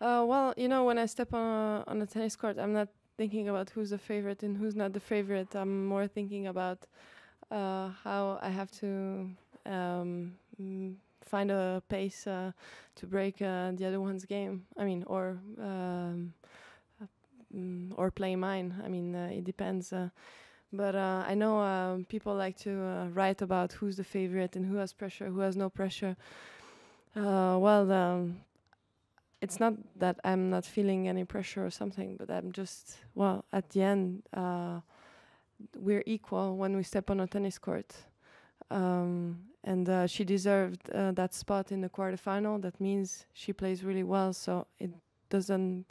Uh, well, you know, when I step on a, on a tennis court, I'm not thinking about who's the favorite and who's not the favorite. I'm more thinking about uh, how I have to um, mm, find a pace uh, to break uh, the other one's game. I mean, or um, mm, or play mine. I mean, uh, it depends. Uh, but uh, I know um, people like to uh, write about who's the favorite and who has pressure, who has no pressure. Uh, well, um, it's not that I'm not feeling any pressure or something, but I'm just well. At the end, uh, we're equal when we step on a tennis court, um, and uh, she deserved uh, that spot in the quarterfinal. That means she plays really well. So it doesn't.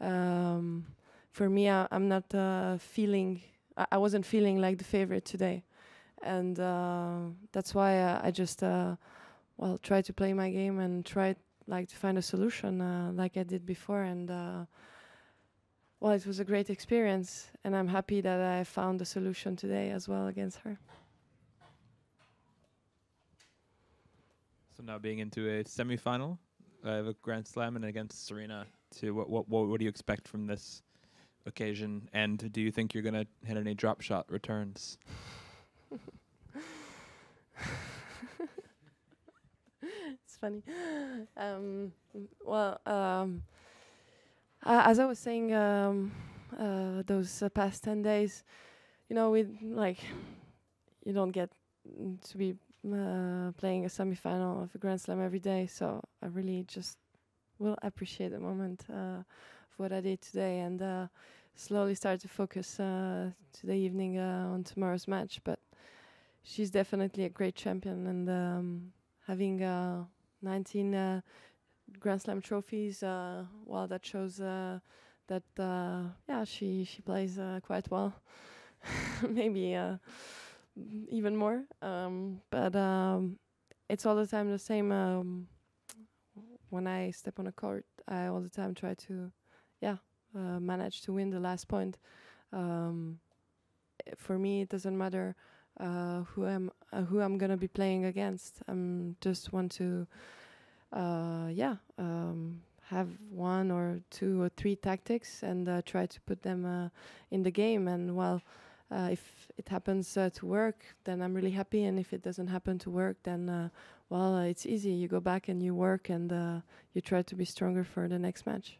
Um, for me, I, I'm not uh, feeling. I, I wasn't feeling like the favorite today, and uh, that's why uh, I just uh, well try to play my game and try like to find a solution uh, like I did before and uh, well it was a great experience and I'm happy that I found a solution today as well against her. So now being into a semi-final of a Grand Slam and against Serena, to what what what, what do you expect from this occasion? And do you think you're gonna hit any drop shot returns? it's funny. Um, well, um, uh, as I was saying, um, uh, those uh, past ten days, you know, we like you don't get to be uh, playing a semifinal of a Grand Slam every day. So I really just will appreciate the moment uh, of what I did today and uh, slowly start to focus uh, today evening uh, on tomorrow's match. But she's definitely a great champion and um, having uh, 19 uh, Grand Slam trophies, uh, well, that shows uh, that uh, yeah, she she plays uh, quite well. Maybe uh, even more. Um, but um, it's all the time the same. Um, when I step on a court, I all the time try to, yeah, uh, manage to win the last point. Um, for me, it doesn't matter uh, who I'm uh, who I'm gonna be playing against. I'm just want to, uh, yeah, um, have one or two or three tactics and uh, try to put them uh, in the game. And well, if it happens to work, then I'm really happy. And if it doesn't happen to work, then uh, well, uh, it's easy. You go back and you work and uh, you try to be stronger for the next match.